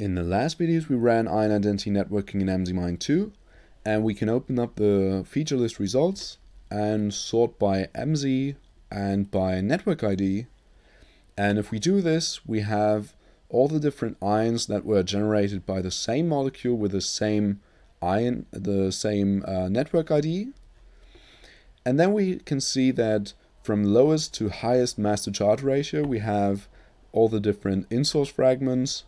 In the last videos we ran ion identity networking in MZMine 2 and we can open up the feature list results and sort by MZ and by network ID and if we do this we have all the different ions that were generated by the same molecule with the same ion, the same uh, network ID and then we can see that from lowest to highest mass to charge ratio we have all the different in-source fragments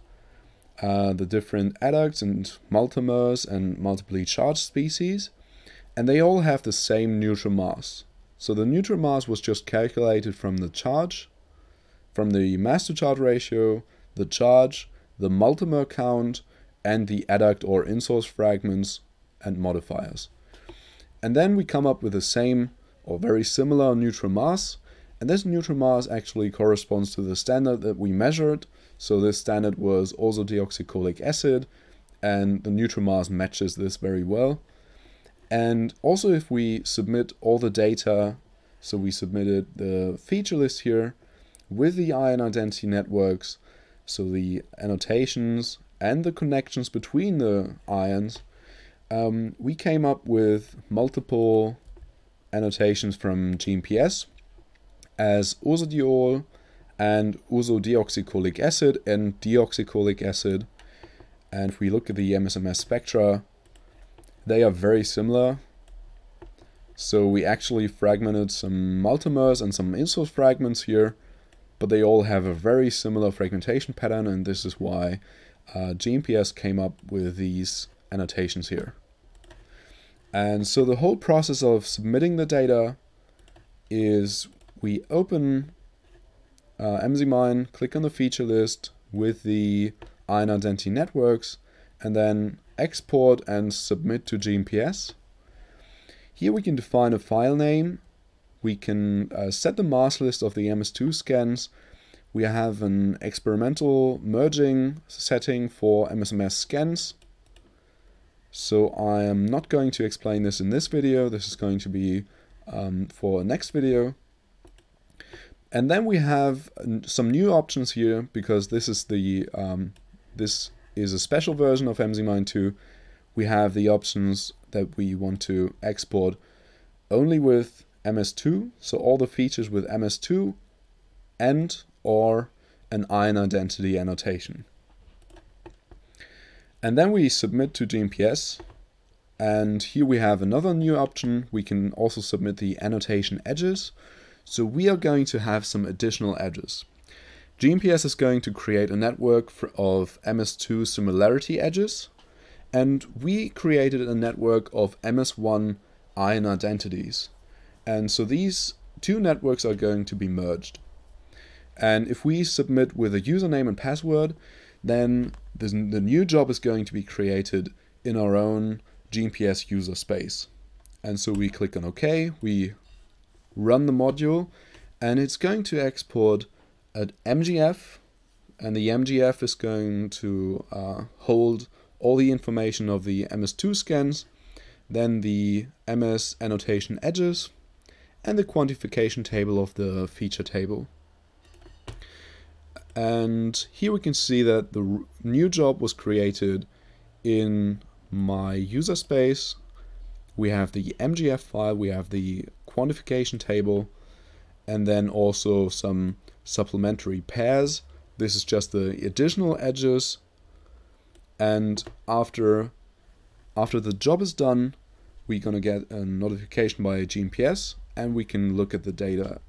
uh, the different adducts and multimers and multiply charged species, and they all have the same neutral mass. So the neutral mass was just calculated from the charge, from the mass to charge ratio, the charge, the multimer count, and the adduct or in-source fragments and modifiers. And then we come up with the same or very similar neutral mass, and this neutral mass actually corresponds to the standard that we measured, so this standard was also deoxycholic acid, and the neutral mass matches this very well. And also if we submit all the data, so we submitted the feature list here with the ion identity networks, so the annotations and the connections between the ions, um, we came up with multiple annotations from GNPS as ursodiol, and also deoxycholic acid and deoxycholic acid. And if we look at the MSMS spectra, they are very similar. So we actually fragmented some multimers and some in-source fragments here, but they all have a very similar fragmentation pattern, and this is why uh, GNPS came up with these annotations here. And so the whole process of submitting the data is we open uh, MZMine, click on the feature list with the ion identity networks, and then export and submit to GNPS. Here we can define a file name. We can uh, set the mass list of the MS2 scans. We have an experimental merging setting for MSMS scans. So I am not going to explain this in this video. This is going to be um, for next video. And then we have some new options here because this is the um, this is a special version of MZMine 2. We have the options that we want to export only with MS2, so all the features with MS2 and or an ion identity annotation. And then we submit to GNPS and here we have another new option. We can also submit the annotation edges so we are going to have some additional edges. GNPS is going to create a network of MS2 similarity edges, and we created a network of MS1 ion identities. And so these two networks are going to be merged. And if we submit with a username and password, then the new job is going to be created in our own GNPS user space. And so we click on OK, we run the module, and it's going to export an MGF, and the MGF is going to uh, hold all the information of the MS2 scans, then the MS annotation edges, and the quantification table of the feature table. And here we can see that the new job was created in my user space. We have the MGF file, we have the quantification table, and then also some supplementary pairs. This is just the additional edges. And after, after the job is done, we're going to get a notification by GNPS and we can look at the data